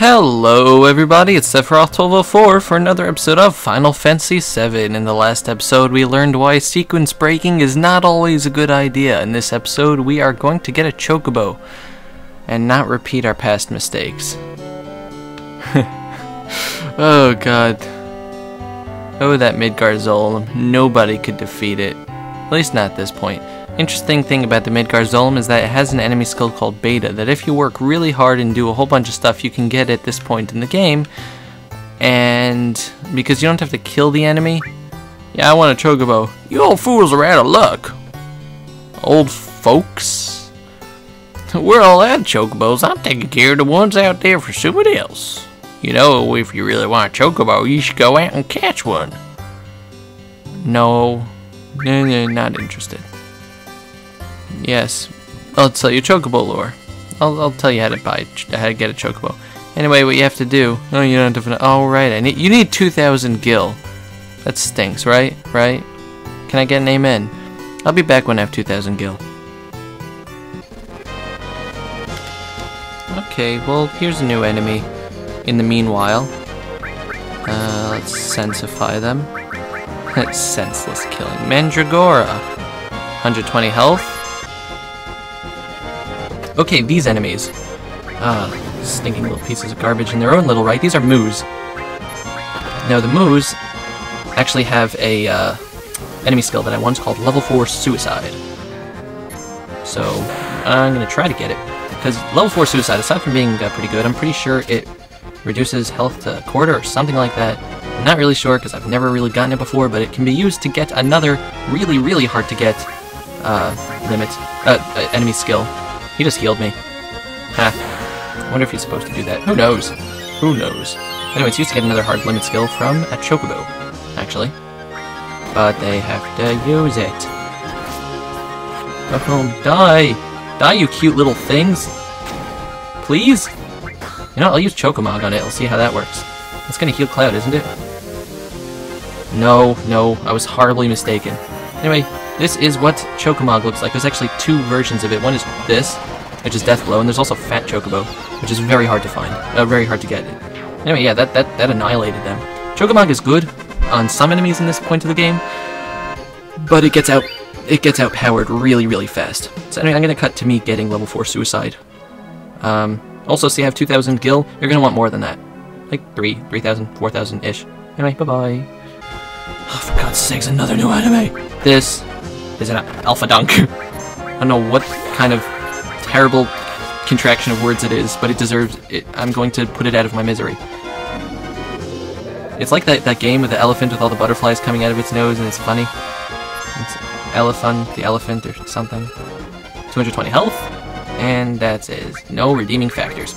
Hello everybody, it's Sephiroth1204 for another episode of Final Fantasy VII. In the last episode we learned why sequence breaking is not always a good idea. In this episode we are going to get a chocobo and not repeat our past mistakes. oh god. Oh that Midgar Zolom, nobody could defeat it. At least not at this point. Interesting thing about the Midgar Zolom is that it has an enemy skill called Beta, that if you work really hard and do a whole bunch of stuff, you can get at this point in the game. And because you don't have to kill the enemy. Yeah, I want a Chocobo. You old fools are out of luck. Old folks. We're all out of Chocobos. I'm taking care of the ones out there for somebody else. You know, if you really want a Chocobo, you should go out and catch one. No, no, no, not interested. Yes, I'll tell you chocobo lore. I'll, I'll tell you how to buy, how to get a chocobo. Anyway, what you have to do? No, you don't have to. Oh, right. I need. You need 2,000 gil. That stinks, right? Right? Can I get an amen? I'll be back when I have 2,000 gil. Okay, well, here's a new enemy. In the meanwhile, uh, let's sensify them. Senseless killing. Mandragora. 120 health. Okay, these enemies. Ah, stinking little pieces of garbage in their own little right. These are Moos. Now, the Moos actually have a uh, enemy skill that I once called Level 4 Suicide. So, I'm going to try to get it. Because Level 4 Suicide, aside from being uh, pretty good, I'm pretty sure it reduces health to a quarter or something like that. I'm not really sure because I've never really gotten it before, but it can be used to get another really, really hard to get uh, limit, uh, uh enemy skill. He just healed me. Ha. I wonder if he's supposed to do that. Who knows? Who knows? Anyways, used to get another hard limit skill from a Chocobo, actually. But they have to use it. Oh, die! Die, you cute little things! Please? You know, I'll use Chocomog on it. We'll see how that works. It's gonna heal Cloud, isn't it? No, no, I was horribly mistaken. Anyway, this is what Chocomog looks like. There's actually two versions of it. One is this, which is Deathblow, and there's also Fat Chocobo, which is very hard to find, uh, very hard to get. Anyway, yeah, that, that, that annihilated them. Chocomog is good on some enemies in this point of the game, but it gets out it gets outpowered really, really fast. So anyway, I'm gonna cut to me getting level 4 Suicide. Um, also, see I have 2,000 gil, you're gonna want more than that. Like 3, 3,000, 4,000-ish. Anyway, bye-bye. Oh, for God's sakes, another new anime! This is an Elfadunk. I don't know what kind of terrible contraction of words it is, but it deserves it. I'm going to put it out of my misery. It's like that, that game with the elephant with all the butterflies coming out of its nose and it's funny. It's Elephant, the elephant, or something. 220 health, and that says no redeeming factors.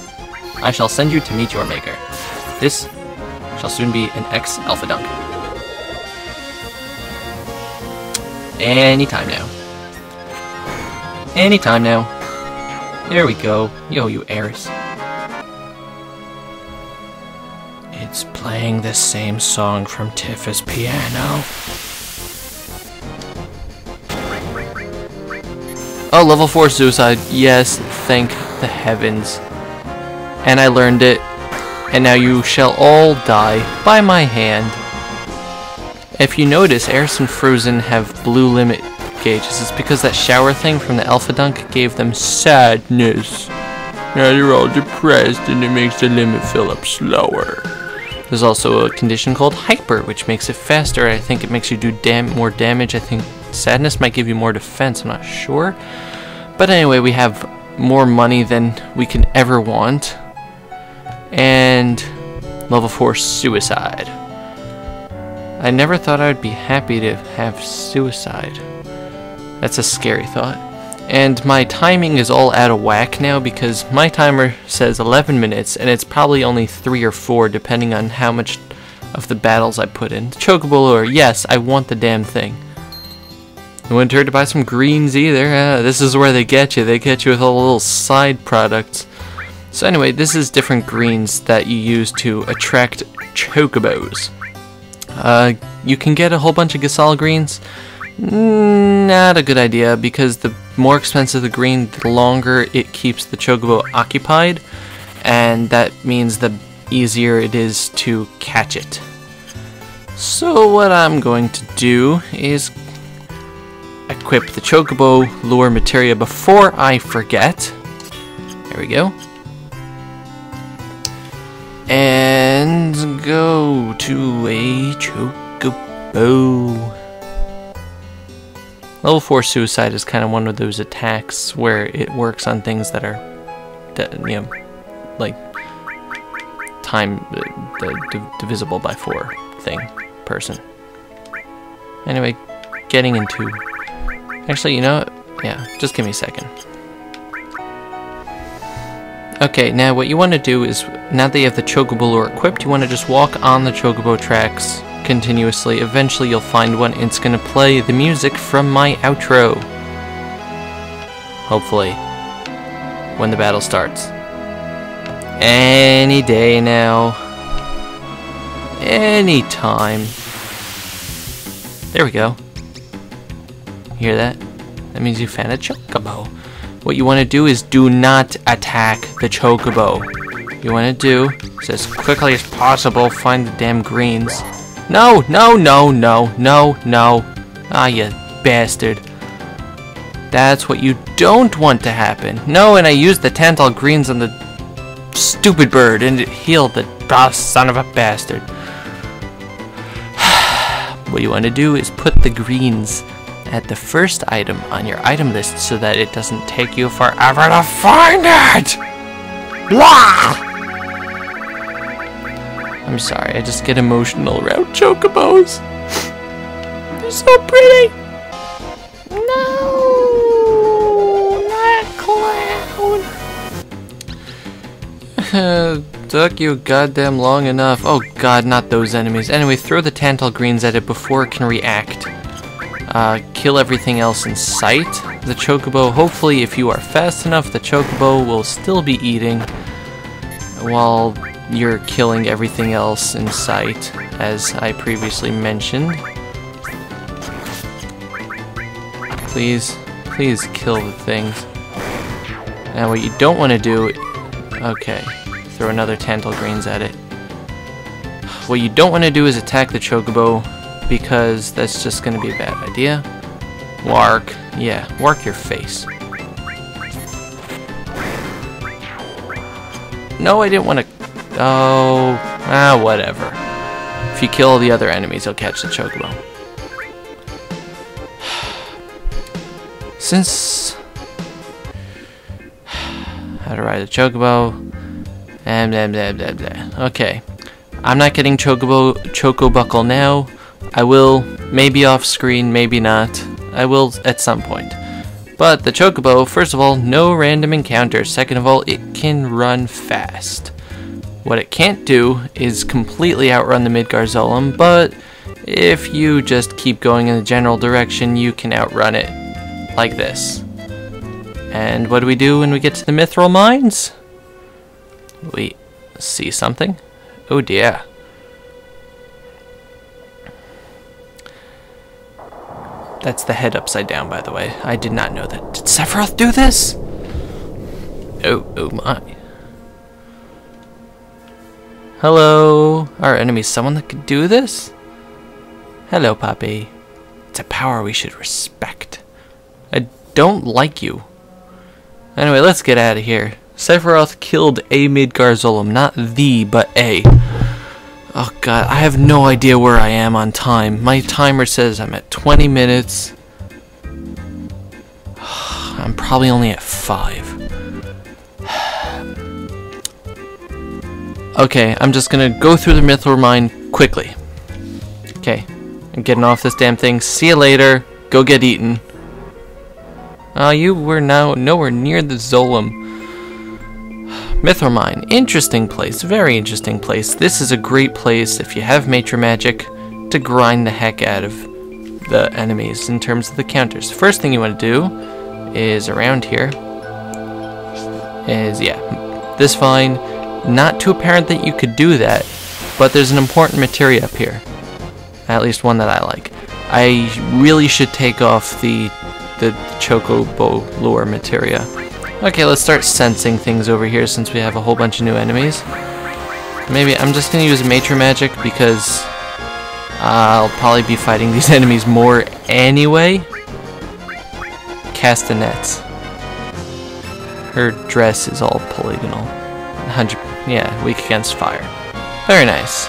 I shall send you to meet your maker. This shall soon be an ex-alpha dunk. Anytime now. Anytime now. There we go. Yo, you Aeris. It's playing the same song from Tifa's piano. Oh, level 4 suicide. Yes, thank the heavens. And I learned it. And now you shall all die by my hand. If you notice, Aeris and Frozen have blue limit gauges. It's because that shower thing from the Elfadunk gave them sadness. Now they're all depressed and it makes the limit fill up slower. There's also a condition called Hyper, which makes it faster. I think it makes you do dam more damage. I think sadness might give you more defense. I'm not sure. But anyway, we have more money than we can ever want. And level 4 suicide. I never thought I would be happy to have suicide. That's a scary thought. And my timing is all out of whack now because my timer says 11 minutes and it's probably only 3 or 4 depending on how much of the battles I put in. Chocobo lure, yes, I want the damn thing. I wouldn't to buy some greens either. Uh, this is where they get you. They get you with all the little side products. So anyway, this is different greens that you use to attract chocobos. Uh, you can get a whole bunch of Gysahl greens. Not a good idea because the more expensive the green, the longer it keeps the chocobo occupied. and that means the easier it is to catch it. So what I'm going to do is equip the Chocobo lure materia before I forget. There we go. And go to a Chocobo. Level 4 Suicide is kind of one of those attacks where it works on things that are, you know, like time uh, the divisible by 4 thing, person. Anyway, getting into... Actually, you know? Yeah, just give me a second. Okay, now what you want to do is, now that you have the Chocobo lure equipped, you want to just walk on the Chocobo tracks continuously. Eventually you'll find one, it's going to play the music from my outro. Hopefully. When the battle starts. Any day now. Any time. There we go. Hear that? That means you found a chocobo. What you want to do is do not attack the chocobo. You want to do is as quickly as possible find the damn greens. No, no, no, no, no, no. Ah, you bastard. That's what you don't want to happen. No, and I used the Tantal greens on the stupid bird and it healed the ah, son of a bastard. what you want to do is put the greens at the first item on your item list so that it doesn't take you forever to find it! Blah! I'm sorry, I just get emotional around chocobos. They're so pretty! No! Not clown! Took you goddamn long enough. Oh god, not those enemies. Anyway, throw the Tantal Greens at it before it can react. Uh, kill everything else in sight. The Chocobo, hopefully if you are fast enough, the Chocobo will still be eating while you're killing everything else in sight, as I previously mentioned. Please, please kill the things. Now what you don't want to do... Okay, throw another Tantal Greens at it. What you don't want to do is attack the Chocobo, because that's just going to be a bad idea. Wark. Yeah, wark your face. No, I didn't want to Oh, ah, whatever. If you kill the other enemies, you'll catch the Chocobo. Since... How to ride a Chocobo... And blah, blah, blah, blah. Okay. I'm not getting Chocobo, Chocobuckle now. I will, maybe off screen, maybe not. I will at some point. But the Chocobo, first of all, no random encounters. Second of all, it can run fast. What it can't do is completely outrun the Midgar Zolom, but if you just keep going in the general direction, you can outrun it like this. And what do we do when we get to the Mythril Mines? We see something? Oh dear. That's the head upside down, by the way. I did not know that. Did Sephiroth do this? Oh, oh my. Hello? Our enemy someone that could do this? Hello, Poppy. It's a power we should respect. I don't like you. Anyway, let's get out of here. Sephiroth killed a Midgar Zolom. not the, but a. Oh god, I have no idea where I am on time. My timer says I'm at 20 minutes. I'm probably only at 5. Okay, I'm just gonna go through the Mythril Mine quickly. Okay, I'm getting off this damn thing. See you later. Go get eaten. Ah, uh, you were now nowhere near the Zolom. Mythril Mine, interesting place, very interesting place. This is a great place if you have Matron Magic to grind the heck out of the enemies in terms of the counters. First thing you want to do is around here is, yeah, this vine not too apparent that you could do that, but there's an important materia up here. At least one that I like. I really should take off the the Chocobo lure materia. Okay, let's start sensing things over here since we have a whole bunch of new enemies. Maybe I'm just gonna use Matron Magic because I'll probably be fighting these enemies more anyway. Castanets. Her dress is all polygonal. 100, yeah, weak against fire. Very nice.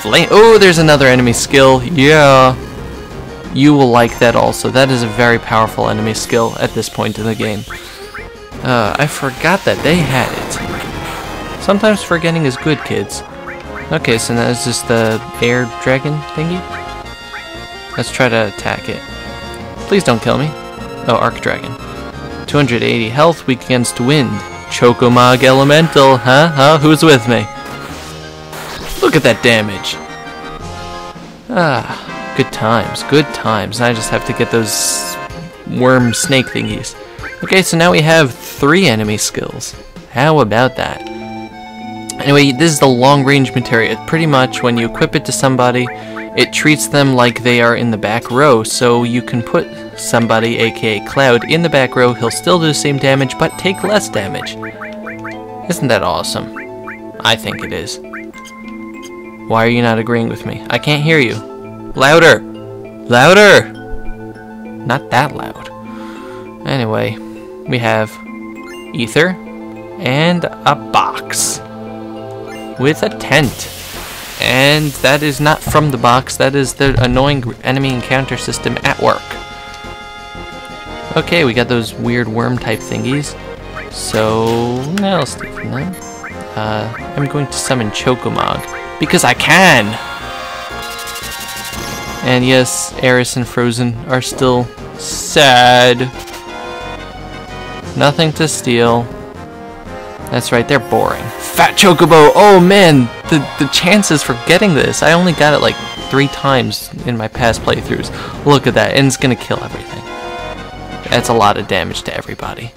Flame. Oh, there's another enemy skill. Yeah. You will like that also. That is a very powerful enemy skill at this point in the game. Uh, I forgot that they had it. Sometimes forgetting is good, kids. Okay, so now is this the air dragon thingy? Let's try to attack it. Please don't kill me. Oh, Arc Dragon. 280 health, weak against wind. Chocomog Elemental, huh? Huh? Who's with me? Look at that damage. Ah, good times, good times. I just have to get those worm snake thingies. Okay, so now we have three enemy skills. How about that? Anyway, this is the long range materia. Pretty much when you equip it to somebody, it treats them like they are in the back row, so you can put somebody, aka Cloud, in the back row, he'll still do the same damage, but take less damage. Isn't that awesome? I think it is. Why are you not agreeing with me? I can't hear you. Louder! Louder! Not that loud. Anyway, we have Ether and a box with a tent. And that is not from the box, that is the annoying enemy encounter system at work. Okay, we got those weird worm type thingies. So, now I'll steal from them. Uh, I'm going to summon Chocomog. Because I can! And yes, Aeris and Frozen are still sad. Nothing to steal. That's right, they're boring. Fat Chocobo! Oh man, the, the chances for getting this, I only got it like three times in my past playthroughs. Look at that, and it's gonna kill everything. That's a lot of damage to everybody.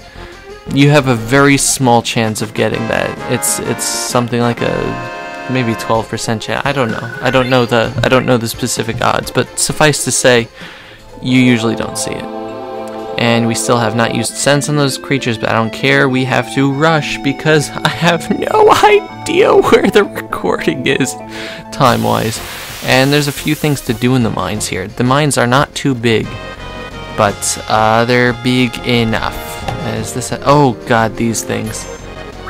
You have a very small chance of getting that. It's it's something like a maybe 12% chance. I don't know. I don't know the I don't know the specific odds, but suffice to say, you usually don't see it. And we still have not used sense on those creatures, but I don't care. We have to rush because I have no idea where the recording is time-wise. And there's a few things to do in the mines here. The mines are not too big but uh, they're big enough. Is this? A, oh God, these things.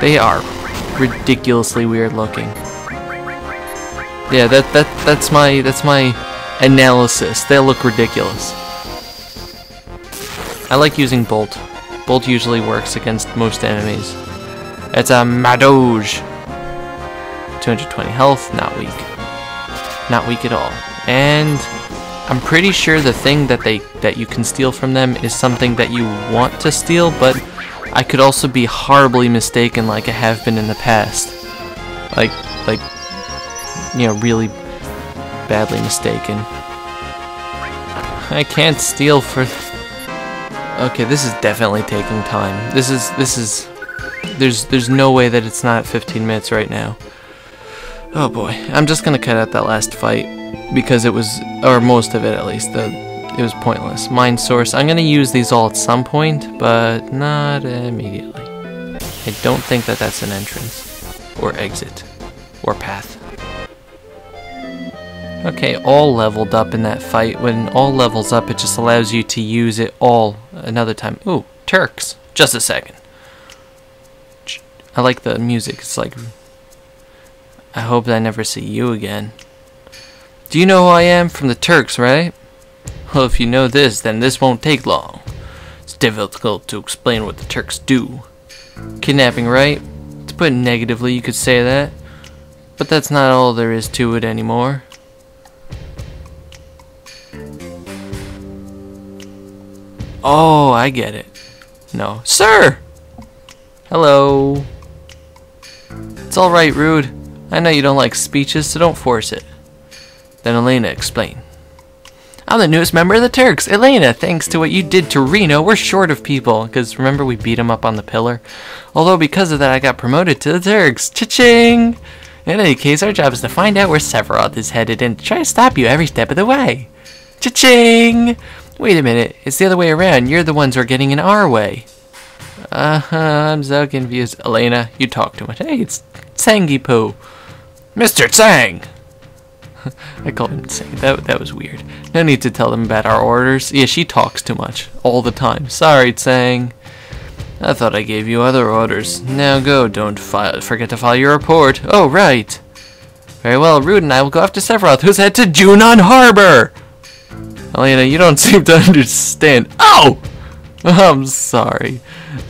They are ridiculously weird looking. Yeah, that that that's my that's my analysis. They look ridiculous. I like using Bolt. Bolt usually works against most enemies. It's a Madouge. 220 health, not weak. Not weak at all. And I'm pretty sure the thing that they that you can steal from them is something that you want to steal, but I could also be horribly mistaken like I have been in the past. Like like you know, really badly mistaken. I can't steal for Okay, this is definitely taking time. This is this is there's there's no way that it's not 15 minutes right now. Oh boy, I'm just gonna cut out that last fight because it was, or most of it at least, the, it was pointless. Mind source, I'm gonna use these all at some point, but not immediately. I don't think that that's an entrance, or exit, or path. Okay, all leveled up in that fight. When all levels up, it just allows you to use it all another time. Ooh, Turks. Just a second. I like the music. It's like I hope I never see you again. Do you know who I am? From the Turks, right? Well, if you know this, then this won't take long. It's difficult to explain what the Turks do. Kidnapping, right? To put it negatively, you could say that. But that's not all there is to it anymore. Oh, I get it. No. Sir! Hello. It's alright, Rude. I know you don't like speeches, so don't force it. Then Elena explained. I'm the newest member of the Turks. Elena, thanks to what you did to Reno, we're short of people. Because remember we beat him up on the pillar? Although because of that I got promoted to the Turks. Cha-ching! In any case, our job is to find out where Sephiroth is headed and try to stop you every step of the way. Cha-ching! Wait a minute, it's the other way around. You're the ones who are getting in our way. Uh huh, I'm so confused. Elena, you talk too much. Hey, it's Tsangipo. Mr. Tsang! I called him Tsang. That, that was weird. No need to tell them about our orders. Yeah, she talks too much. All the time. Sorry, Tsang. I thought I gave you other orders. Now go, don't file, forget to file your report. Oh, right. Very well, Rude and I will go after Sephiroth, who's head to Junon Harbor! Elena, you don't seem to understand. Oh! I'm sorry.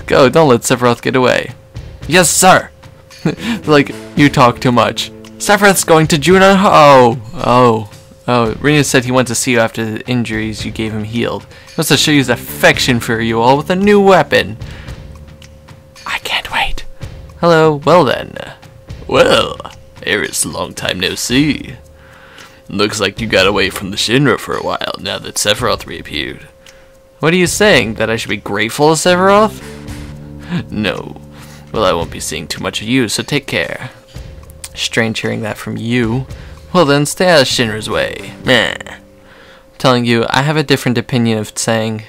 Go, don't let Sephiroth get away. Yes, sir! like, you talk too much. Sephiroth's going to Juno. Oh! Oh. Oh, Reno said he went to see you after the injuries you gave him healed. He wants to show his affection for you all with a new weapon. I can't wait. Hello, well then. Well, Aeris, long time no see. Looks like you got away from the Shinra for a while now that Sephiroth reappeared. What are you saying? That I should be grateful to Sephiroth? No. Well, I won't be seeing too much of you, so take care. Strange hearing that from you. Well then, stay out of Shinra's way. Meh. Telling you, I have a different opinion of Tsang,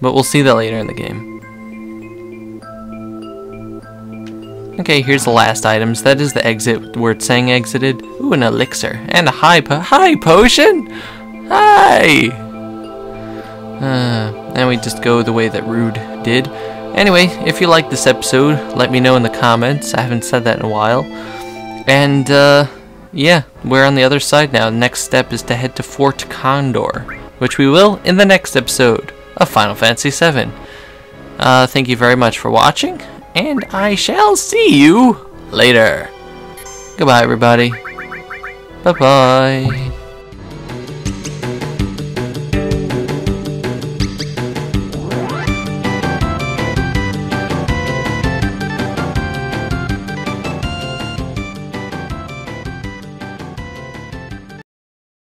but we'll see that later in the game. Okay, here's the last items. That is the exit where Tsang exited. Ooh, an elixir. And a high po- Hi, potion! Hi! Uh, and we just go the way that Rude did. Anyway, if you like this episode, let me know in the comments. I haven't said that in a while. And, uh, yeah, we're on the other side now. Next step is to head to Fort Condor, which we will in the next episode of Final Fantasy VII. Uh, thank you very much for watching, and I shall see you later. Goodbye, everybody. Bye-bye.